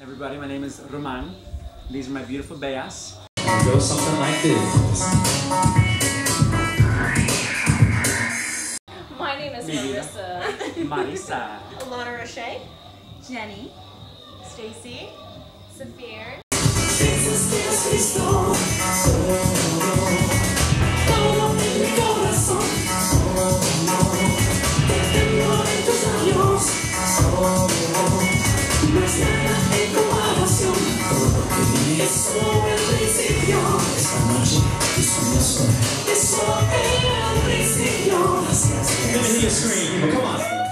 everybody. My name is Roman. These are my beautiful beas. It goes something like this. My name is Mi vida. Marissa. Marisa. Alana Roche. Jenny. Stacy. Saphir. Let me hear you. Come on.